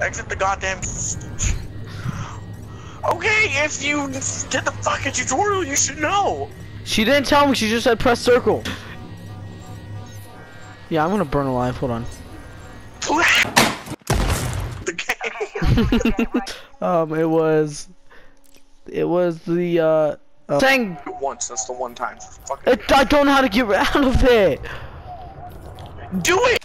Exit the goddamn. Okay, if you did the fucking tutorial, you should know. She didn't tell me. She just said press circle. Yeah, I'm gonna burn alive. Hold on. the game. Um, it was, it was the uh, uh saying Once, that's the one time. It, I don't know how to get out of it. do it.